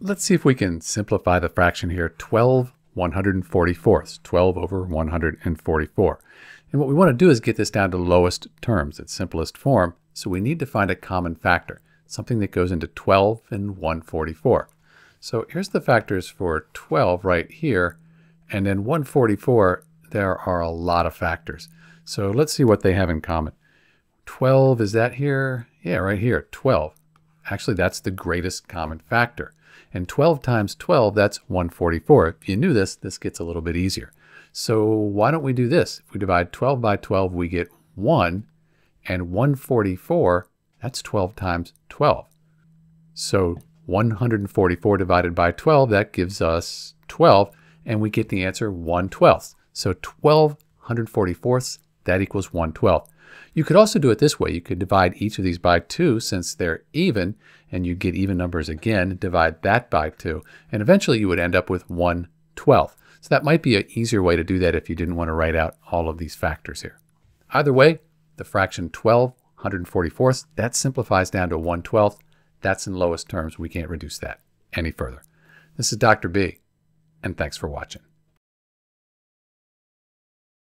Let's see if we can simplify the fraction here. 12 144ths, 12 over 144. And what we want to do is get this down to lowest terms, its simplest form. So we need to find a common factor, something that goes into 12 and 144. So here's the factors for 12 right here. And then 144, there are a lot of factors. So let's see what they have in common. 12, is that here? Yeah, right here, 12. Actually, that's the greatest common factor. And 12 times 12, that's 144. If you knew this, this gets a little bit easier. So why don't we do this? If we divide 12 by 12, we get 1. And 144, that's 12 times 12. So 144 divided by 12, that gives us 12. And we get the answer 1 12th. So 12 144ths, that equals 1 12th. You could also do it this way. You could divide each of these by 2 since they're even, and you'd get even numbers again, divide that by 2, and eventually you would end up with 1 12th. So that might be an easier way to do that if you didn't want to write out all of these factors here. Either way, the fraction 12 144ths, that simplifies down to 1 12th. That's in lowest terms. We can't reduce that any further. This is Dr. B, and thanks for watching.